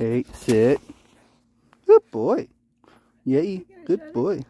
Hey, sit. Good boy. Yay, good boy.